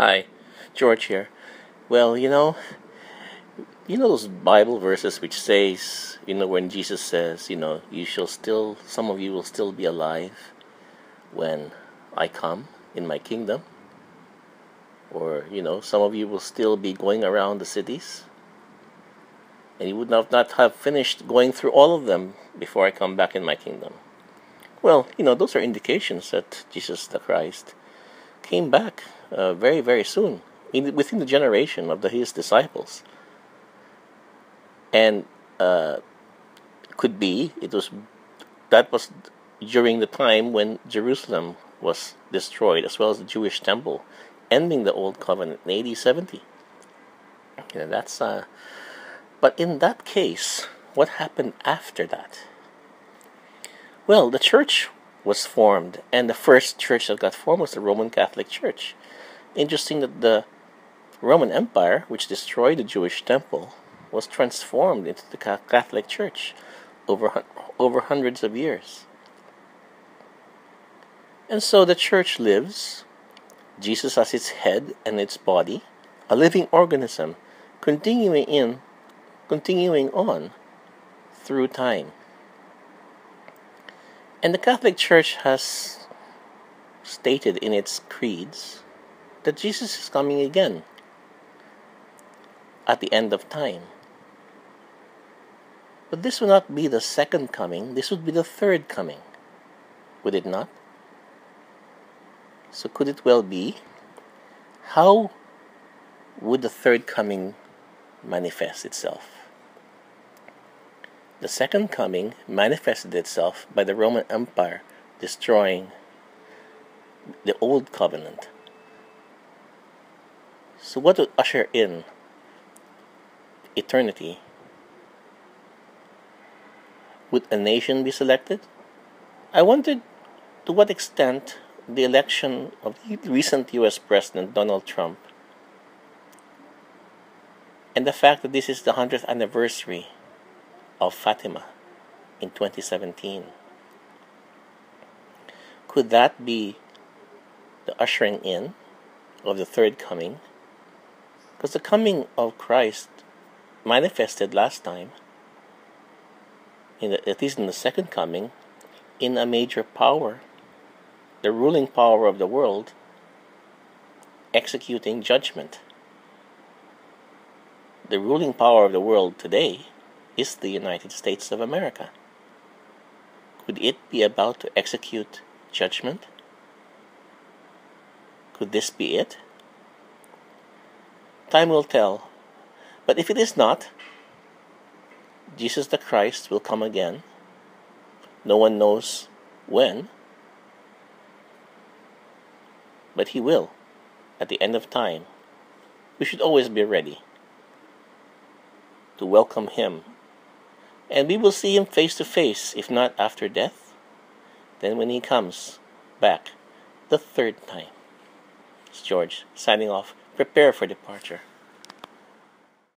Hi, George here. Well, you know, you know those Bible verses which says, you know, when Jesus says, you know, you shall still, some of you will still be alive when I come in my kingdom, or you know, some of you will still be going around the cities, and you would not not have finished going through all of them before I come back in my kingdom. Well, you know, those are indications that Jesus the Christ came back uh, very, very soon in, within the generation of the, his disciples. And uh, could be it was that was during the time when Jerusalem was destroyed, as well as the Jewish temple, ending the old covenant in AD 70. Yeah, that's uh, but in that case, what happened after that? Well, the church was formed, and the first church that got formed was the Roman Catholic Church. Interesting that the Roman Empire, which destroyed the Jewish temple, was transformed into the Catholic Church over, over hundreds of years. And so the church lives, Jesus as its head and its body, a living organism, continuing in, continuing on through time. And the Catholic Church has stated in its creeds that Jesus is coming again at the end of time. But this will not be the second coming, this would be the third coming. Would it not? So, could it well be? How would the third coming manifest itself? The second coming manifested itself by the Roman Empire destroying the old covenant. So, what would usher in eternity? Would a nation be selected? I wondered to what extent the election of the recent US President Donald Trump and the fact that this is the 100th anniversary of Fatima in 2017. Could that be the ushering in of the third coming? Because the coming of Christ manifested last time, in the, at least in the second coming, in a major power, the ruling power of the world, executing judgment. The ruling power of the world today is the United States of America. Could it be about to execute judgment? Could this be it? Time will tell. But if it is not, Jesus the Christ will come again. No one knows when, but he will at the end of time. We should always be ready to welcome him and we will see him face to face, if not after death, then when he comes back the third time. It's George signing off. Prepare for departure.